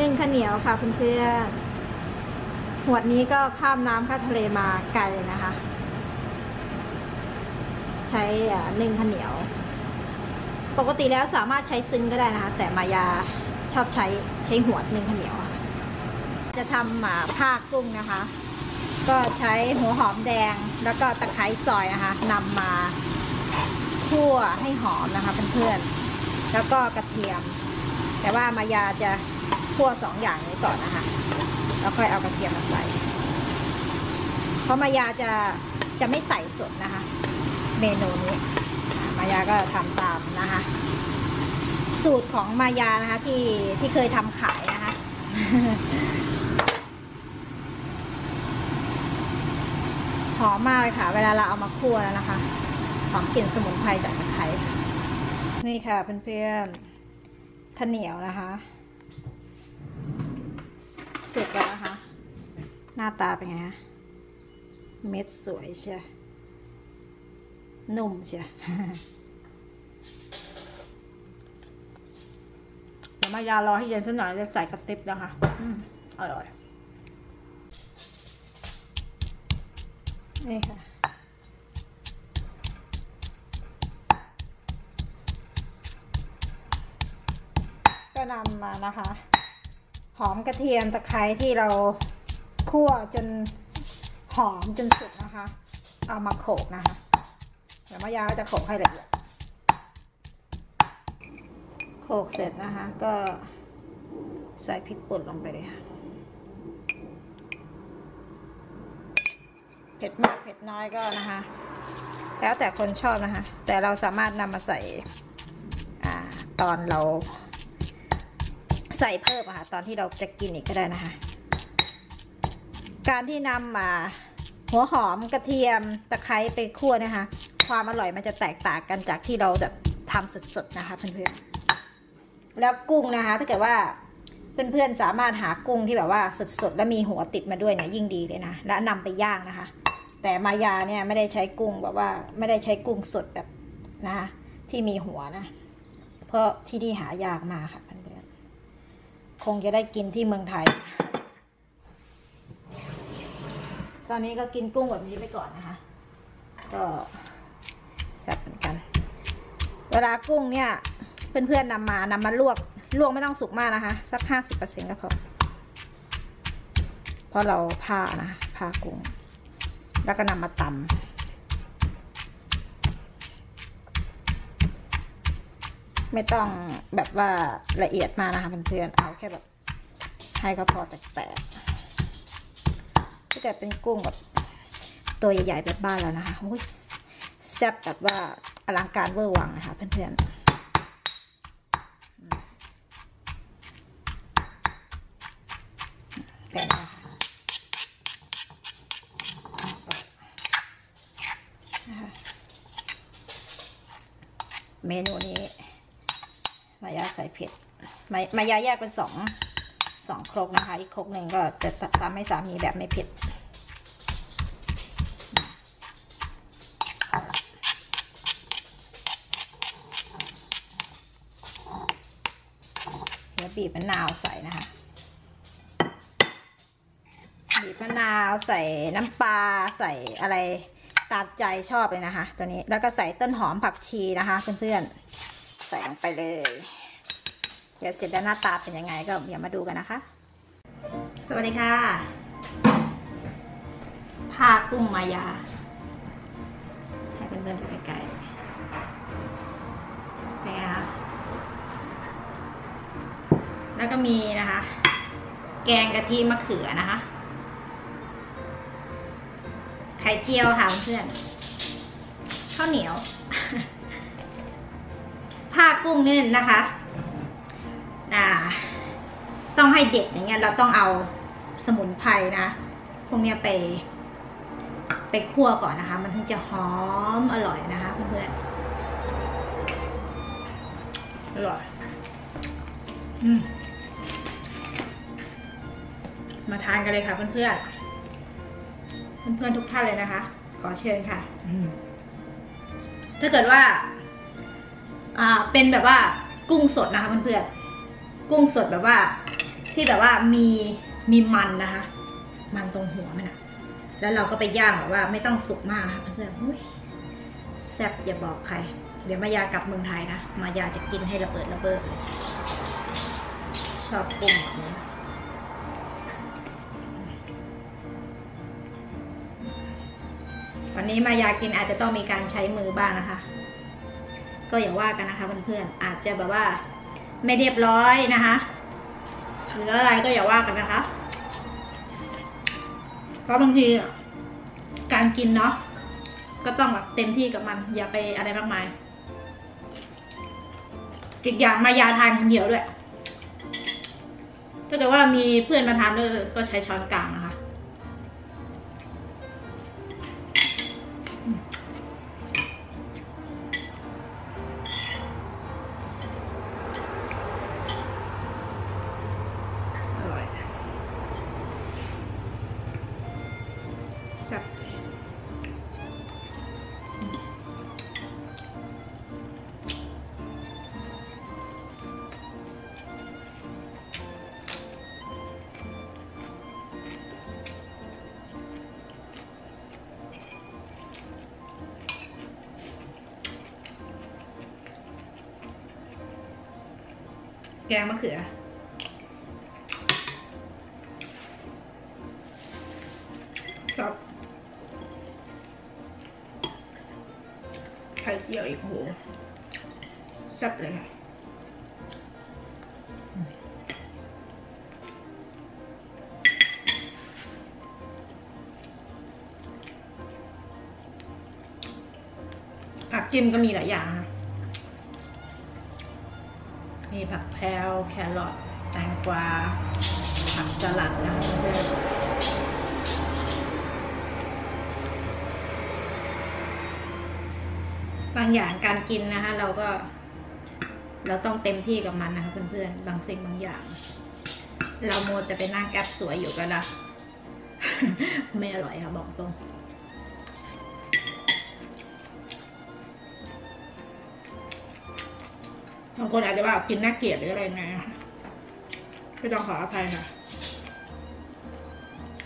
นึ่งข้าวเหนียวค่ะเพื่อนๆหวดนี้ก็ข้ามน้ำข้ามทะเลมาไกลนะคะ ใช้อ่านึ่งข้าวเหนียว ปกติแล้วสามารถใช้ซึ้งก็ได้นะคะ แต่มายาชอบใช้ใช้หัวนึ่งข้าวเหนียวค่ะ จะทำหมาผ้ากุ้งนะคะ ก็ใช้หัวหอมแดงแล้วก็ตะไคร้ซอยนะคะนำมาคั่วให้หอมนะคะเพื่อนๆแล้วก็กระเทียม แต่ว่ามายาจะ คั่วสองอย่างนี้ก่อนนะคะ แล้วค่อยเอากระเทียมมาใส่ เพราะมายาจะจะไม่ใส่สดนะคะ เมนูนี้ มายาก็ทำตามนะคะ สูตรของมายานะคะ ที่ที่เคยทำขายนะคะหอมมากเลยค่ะ เวลาเราเอามาคั่วแล้วนะคะหอมกลิ่นสมุนไพรจากตะไคร้ค่นี่ค่ะเพื่อนๆข้าวเหนียวนะคะ สุกแล้วนะคะ หน้าตาเป็นไงคะเม็ดสวยเชียนุ่มเชียเดี๋ยวมายารอให้เย็นสักหน่อยจะใส่กระติบนะคะอืมอร่อย นี่ค่ะก็นำมานะคะ หอมกระเทียมตะไคร้ที่เราคั่วจนหอมจนสุกนะคะ เอามาโขกนะคะเดี๋ยวมายาก็จะโขกให้ละเอียดโขกเสร็จนะคะ ก็ใส่พริกป่นลงไปเลยค่ะเผ็ดมากเผ็ดน้อยก็นะคะ แล้วแต่คนชอบนะคะ แต่เราสามารถนำมาใส่อตอนเรา ใส่เพิ่มอะค่ะ ตอนที่เราจะกินอีกก็ได้นะคะ การที่นำมาหัวหอมกระเทียมตะไคร้ไปคั่วนะคะ ความอร่อยมันจะแตกต่างกันจากที่เราแบบทำสดๆนะคะเพื่อนๆแล้วกุ้งนะคะ ถ้าเกิดว่าเพื่อนๆสามารถหากุ้งที่แบบว่าสดๆ แล้วมีหัวติดมาด้วยเนี่ยยิ่งดีเลยนะและนำไปย่างนะคะ แต่มายาเนี่ยไม่ได้ใช้กุ้งแบบว่าไม่ได้ใช้กุ้งสดแบบนะคะที่มีหัวนะ เพราะที่นี่หายากมากค่ะเพื่อน คงจะได้กินที่เมืองไทย ตอนนี้ก็กินกุ้งแบบนี้ไปก่อนนะคะ ก็แซ่บเหมือนกัน เวลากุ้งเนี่ย เพื่อนๆนำมานำมาลวก ลวกไม่ต้องสุกมากนะคะ สักห้าสิบเปอร์เซ็นต์ก็พอเพราะเราผ่านะผ่ากุ้ง แล้วก็นำมาตำ ไม่ต้องแบบว่าละเอียดมากนะคะเพื่อนๆเอาแค่แบบให้เขาพอแตกๆถ้าเกิดเป็นกุ้งแบบตัวใหญ่ๆแบบบ้านแล้วนะคะแซ่บแบบว่าอลังการเวอร์วังนะคะเพื่อนๆเป็นนะคะนะคะเมนูนี้ มายาใส่เผ็ด มามายาแยกเป็นสองสองครกนะคะ อีกครกหนึ่งก็จะทำให้สามีแบบไม่เผ็ดเดี๋ยวบีบมะนาวใส่นะคะ บีบมะนาวใส่น้ำปลาใส่อะไรตามใจชอบเลยนะคะ ตัวนี้แล้วก็ใส่ต้นหอมผักชีนะคะเพื่อนๆใส่ลงไปเลย เดี๋ยวเสร็จแล้วหน้าตาเป็นยังไงก็เดี๋ยวมาดูกันนะคะ สวัสดีค่ะผ้ากุ้งมายา ให้เพื่อนๆดูใกล้ๆนไงคะแล้วก็มีนะคะ แกงกะทิมะเขือนะคะ ไข่เจียวค่ะเพื่อนข้าวเหนียวผ้ากุ้งนี่นะคะ ต้องให้เด็ดอย่างเงี้ยเราต้องเอาสมุนไพรนะ พวกเนี้ยไป ไปคั่วก่อนนะคะ มันถึงจะหอมอร่อยนะคะเพื่อนๆอร่อยอืมมาทานกันเลยค่ะเพื่อนๆ เพื่อนๆทุกท่านเลยนะคะ ขอเชิญค่ะ ถ้าเกิดว่า อ่า เป็นแบบว่ากุ้งสดนะคะเพื่อนๆ กุ้งสดแบบว่า ที่แบบว่ามีมีมันนะคะ มันตรงหัวมันอะแล้วเราก็ไปย่างแบบว่าไม่ต้องสุกมากนะคะเพื่อนแซ่บอย่าบอกใคร เดี๋ยวมายากลับเมืองไทยนะ มายาจะกินให้ระเบิดระเบิดชอบกุ้งแบบนี้วันนี้มายากินอาจจะต้องมีการใช้มือบ้างนะคะ ก็อย่าว่ากันนะคะเพื่อนๆอาจจะแบบว่า ไม่เรียบร้อยนะคะหรืออะไรก็อย่าว่ากันนะคะ เพราะบางทีการกินเนาะก็ต้องแบบเต็มที่กับมัน อย่าไปอะไรมากมาย อีกอย่างมายาทานคนเดียวด้วย ถ้าเกิดว่ามีเพื่อนมาทานด้วยก็ใช้ช้อนกลางนะ กงมะเขือ ครับไข่เจียวอีกโหแซ่บเลยค่ะผักจิ้มก็มีหลายอย่างนะ แพรวแครอทแตงกวา ผักสลัดนะคะเพื่อนบางอย่างการกินนะคะเราก็ เราต้องเต็มที่กับมันนะคะเพื่อนๆ บางสิ่งบางอย่าง เราโมวแต่ไปนั่งแอปสวยอยู่กันละไม่อร่อยค่ะบอกตรง บางคนอาจจะว่ากินน่าเกลียดหรืออะไรไงนะคะไม่ต้องขออภัยค่ะ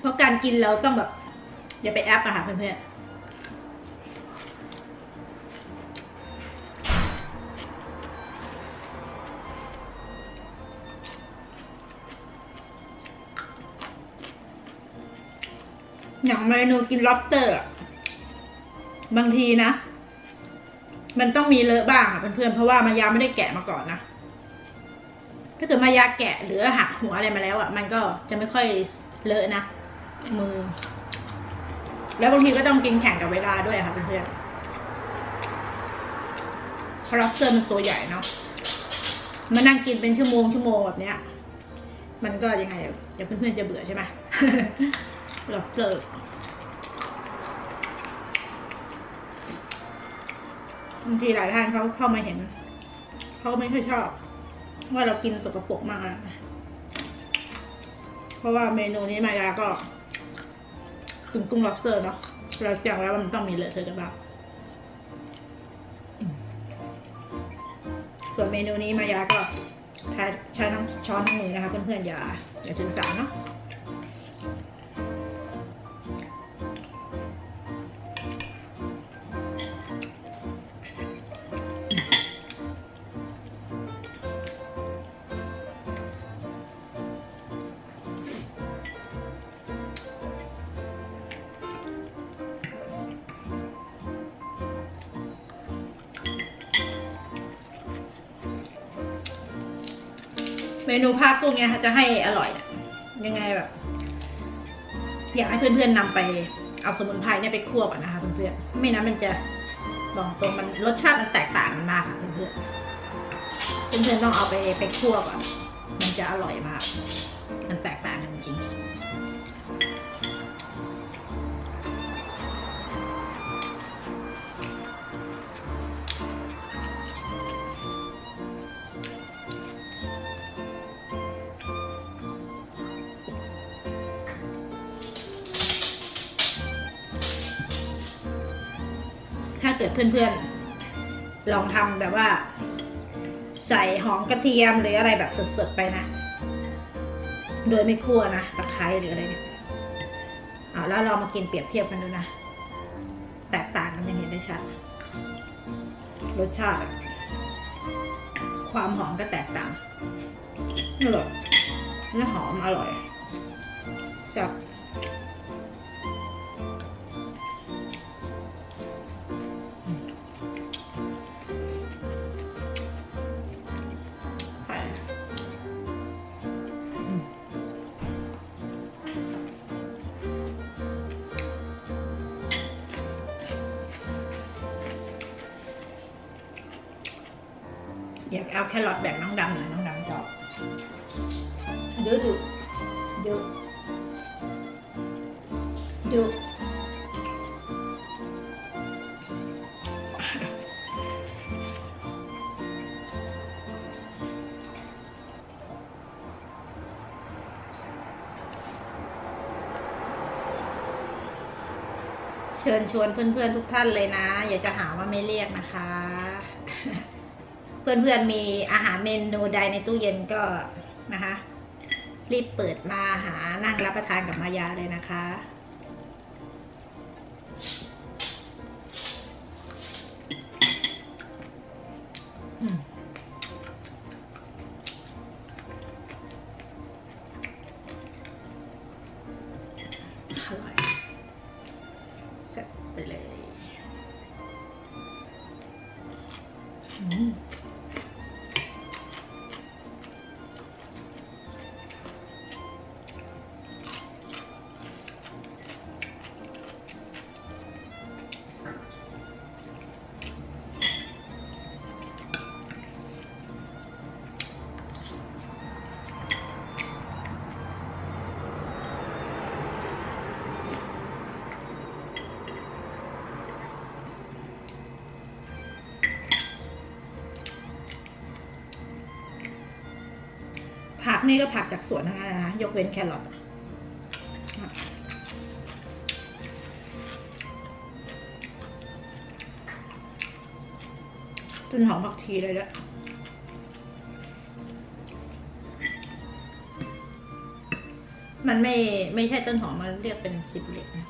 เพราะการกินเราต้องแบบ อย่าไปแอปอะค่ะเพื่อนๆอย่างเมนูกิน lobster อะบางทีนะ มันต้องมีเลอะบ้างอะเพื่อนๆเพราะว่ามายาไม่ได้แกะมาก่อนนะถ้าเกิดมายาแกะหรือหักหัวอะไรมาแล้วอะมันก็จะไม่ค่อยเลอะนะมือ แล้วบางทีก็ต้องกินแข่งกับเวลาด้วยค่ะเพื่อนๆเพราะล็อบเตอร์มันตัวใหญ่เนาะมานั่งกินเป็นชั่วโมงชั่วโมงแบบเนี้ย มันก็ยังไงเดี๋ยวเพื่อนๆจะเบื่อใช่ไหมล็อบเตอร์ บางทีหลายท่านเขาเข้ามาเห็น เขาไม่ค่อยชอบ ว่าเรากินสกปรกมากนะเพราะว่าเมนูนี้มายาก็ถึงกุ้ง lobster เนาะเราจังแล้วมันต้องมีเลอะเทอะกันบ้างอืมส่วนเมนูนี้มายาก็ใช้ใช้ทั้งช้อนทั้งมือนะคะเพื่อนๆอย่าอย่าถือสาเนาะ เมนูภาคกุ้งเนี่ยค่ะจะให้อร่อยอะยังไงแบบ อยากให้เพื่อนๆนำไปเอาสมุนไพรเนี่ยไปคั่วก่อนนะคะเพื่อนๆไม่นั้นมันจะบอกตรงมันรสชาติมันแตกต่างกันมากค่ะเพื่อนๆเพื่อนๆต้องเอาไปไปคั่วก่อน มันจะอร่อยมาก มันแตกต่างกันจริง กิดเพื่อนๆ ลองทำแบบว่า ใส่หอมกระเทียมหรืออะไรแบบสดๆไปนะ โดยไม่คั่วนะตะไคร้หรืออะไรเนี่ยเอาแล้วเรามากินเปรียบเทียบกันดูนะ แตกต่างกันอย่างเห็นได้ชัด รสชาติ ความหอมก็แตกต่างอร่อยเนื้อหอมอร่อยแซ่บ อยากเอาแครอทแบ่งน้องดำหน่อยน้องดำชอบดูดูดูดูเชิญชวนเพื่อนๆทุกท่านเลยนะ อย่าจะหาว่าไม่เรียกนะคะ เพื่อนๆมีอาหารเมนูใดในตู้เย็นก็นะคะ รีบเปิดมาหานั่งรับประทานกับมายาเลยนะคะ นี่ก็ผักจากสวนนั้นเลยนะยกเว้นแครอทต้นหอมผักชีเลยด้วยมันไม่ไม่ใช่ต้นหอมมันเรียกเป็นสิบเหล็กนะ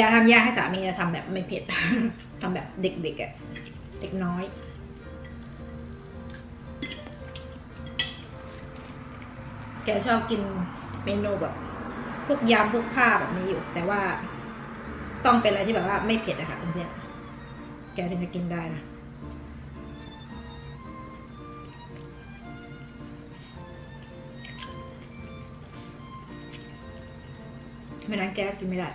ยาทำยากให้สามีนะทำแบบไม่เผ็ดทำแบบเด็กๆอะ่ะเด็กน้อย แกชอบกินเมนูแบบพวกยำพวกข้าวแบบนี้อยู่ แต่ว่าต้องเป็นอะไรที่แบบว่าไม่เผ็ดอะคะเพื่อนๆแกถึงจะกินได้นะไม่นั้นแกกินไม่ได้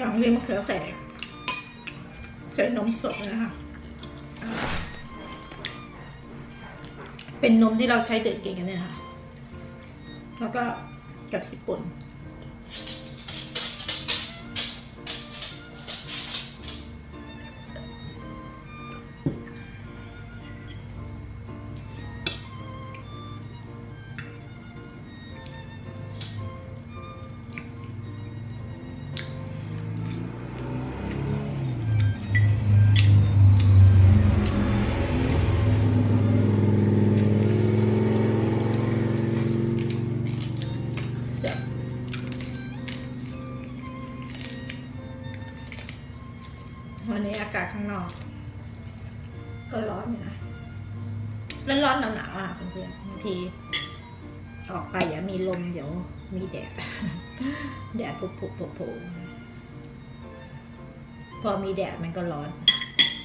กางเรียมะเขือแสกใช้นมสดนะคะ เป็นนมที่เราใช้เด็กเก่งกันเนี่ยค่ะ แล้วก็กะทิป่น ที ออกไปอย่ามีลมเดี๋ยวมีแดด แดดผุผุผุผุพอมีแดดมันก็ร้อน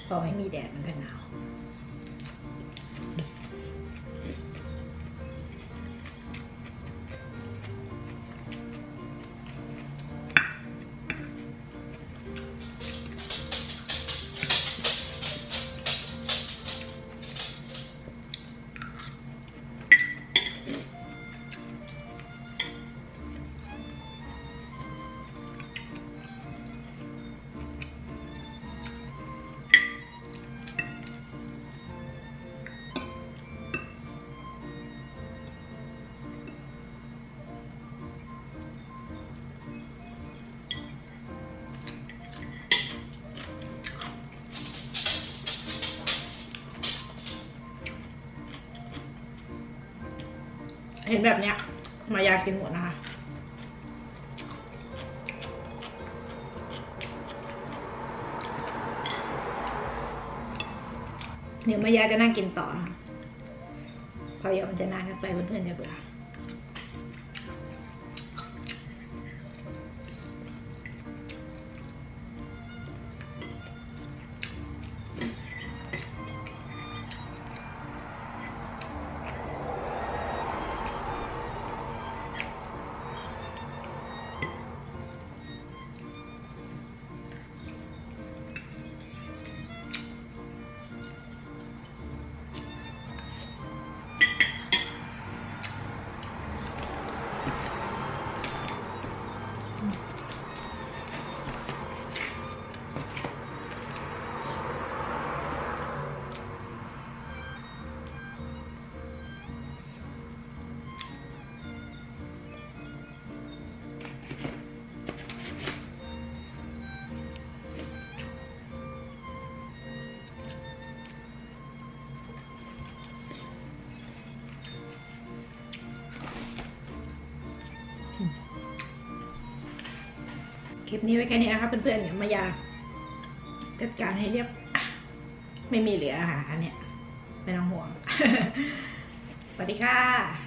พอไม่มีแดดมันก็หนาว ห็นแบบเนี้ย มายากินหมดนะคะเดี๋ยวมายาจะนั่งกินต่อ พอยอมจะนานกันไปเพื่อนๆจะเบื่อ ลิปนี้ไว้แค่นี้นะครับเพื่อนๆเดี๋ยวมายาจัดการให้เรียบ ไม่มีเหลืออาหารเนี่ย ไม่ต้องห่วง สวัสดีค่ะ